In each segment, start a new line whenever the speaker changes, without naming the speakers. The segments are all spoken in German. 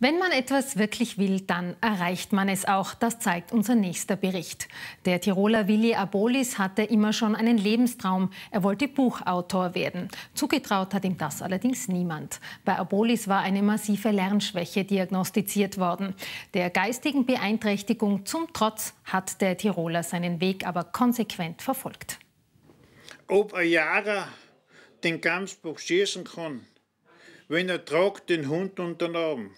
Wenn man etwas wirklich will, dann erreicht man es auch. Das zeigt unser nächster Bericht. Der Tiroler Willi Abolis hatte immer schon einen Lebenstraum. Er wollte Buchautor werden. Zugetraut hat ihm das allerdings niemand. Bei Abolis war eine massive Lernschwäche diagnostiziert worden. Der geistigen Beeinträchtigung zum Trotz hat der Tiroler seinen Weg aber konsequent verfolgt.
Ob ein Jager den Gamsbuch schießen kann, wenn er tragt den Hund unter den Arm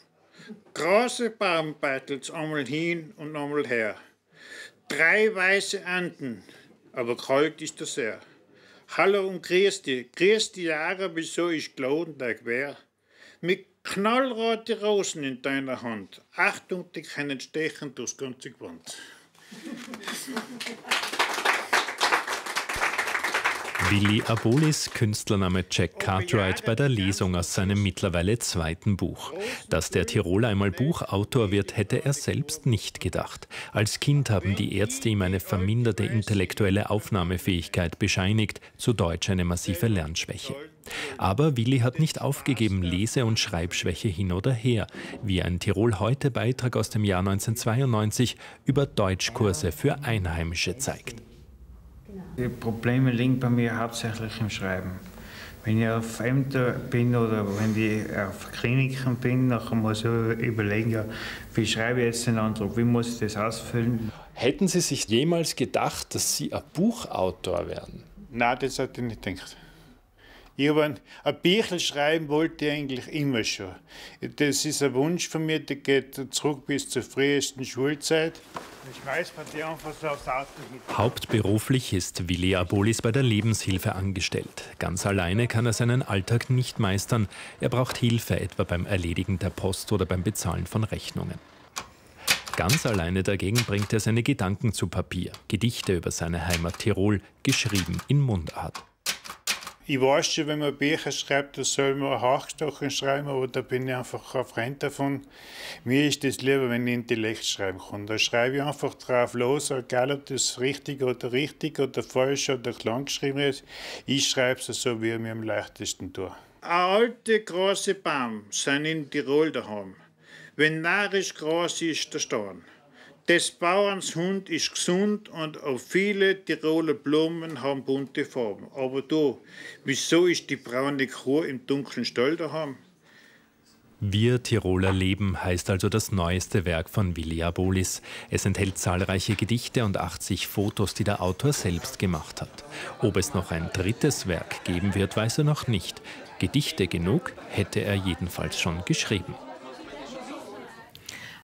Große Baumbeitels einmal hin und einmal her. Drei weiße Anden, aber kalt ist das sehr. Hallo und grüß dich, grüß dich Jahre, wieso ich da quer. Mit knallrote Rosen in deiner Hand. Achtung, die können stechen durchs ganze Gewand.
Willi Abolis, Künstlername Jack Cartwright, bei der Lesung aus seinem mittlerweile zweiten Buch. Dass der Tiroler einmal Buchautor wird, hätte er selbst nicht gedacht. Als Kind haben die Ärzte ihm eine verminderte intellektuelle Aufnahmefähigkeit bescheinigt, zu Deutsch eine massive Lernschwäche. Aber Willi hat nicht aufgegeben, Lese- und Schreibschwäche hin oder her, wie ein Tirol heute Beitrag aus dem Jahr 1992 über Deutschkurse für Einheimische zeigt.
Die Probleme liegen bei mir hauptsächlich im Schreiben. Wenn ich auf Ämter bin oder wenn ich auf Kliniken bin, dann muss ich überlegen, wie schreibe ich jetzt den Antrag, wie muss ich das ausfüllen.
Hätten Sie sich jemals gedacht, dass Sie ein Buchautor werden?
Nein, das hätte ich nicht gedacht. Ich habe ein, ein Büchel schreiben wollte ich eigentlich immer schon. Das ist ein Wunsch von mir, der geht zurück bis zur frühesten Schulzeit. Ich weiß, man die einfach so aufs.
Hauptberuflich ist Willi Abolis bei der Lebenshilfe angestellt. Ganz alleine kann er seinen Alltag nicht meistern. Er braucht Hilfe, etwa beim Erledigen der Post oder beim Bezahlen von Rechnungen. Ganz alleine dagegen bringt er seine Gedanken zu Papier. Gedichte über seine Heimat Tirol, geschrieben in Mundart.
Ich weiß schon, wenn man Bücher schreibt, das soll man hochgestochen schreiben, aber da bin ich einfach ein Freund davon. Mir ist es lieber, wenn ich Intellekt schreiben kann. Da schreibe ich einfach drauf los, egal ob das richtig oder richtig oder falsch oder lang geschrieben ist. Ich schreibe es so, wie ich mir am leichtesten tue. Ein alter, großer Baum sind in Tirol daheim. Wenn narisch groß ist, der Stein. Des Bauerns Hund ist gesund und auch viele Tiroler Blumen haben bunte Farben. Aber du, wieso ist die braune Kuh im dunklen Stall daheim?
Wir Tiroler leben heißt also das neueste Werk von Willi Abolis. Es enthält zahlreiche Gedichte und 80 Fotos, die der Autor selbst gemacht hat. Ob es noch ein drittes Werk geben wird, weiß er noch nicht. Gedichte genug hätte er jedenfalls schon geschrieben.